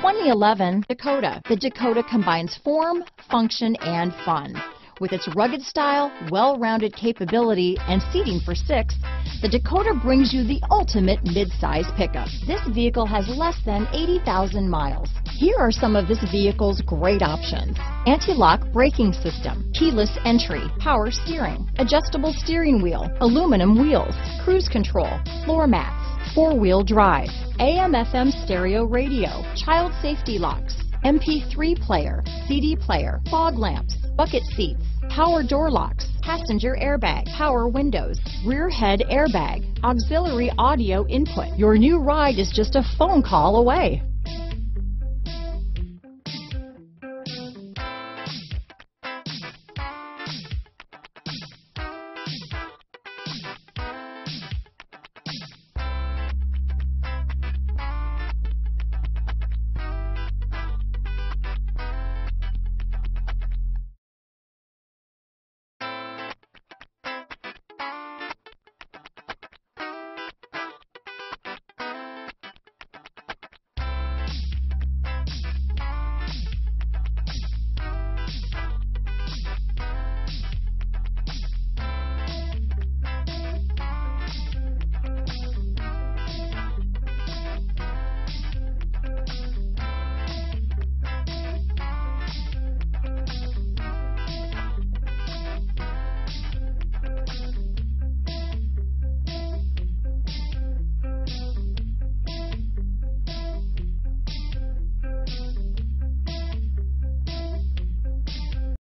2011 Dakota. The Dakota combines form, function, and fun. With its rugged style, well-rounded capability, and seating for six, the Dakota brings you the ultimate midsize pickup. This vehicle has less than 80,000 miles. Here are some of this vehicle's great options. Anti-lock braking system, keyless entry, power steering, adjustable steering wheel, aluminum wheels, cruise control, floor mats, four-wheel drive, AM FM stereo radio, child safety locks, MP3 player, CD player, fog lamps, bucket seats, power door locks, passenger airbag, power windows, rear head airbag, auxiliary audio input. Your new ride is just a phone call away.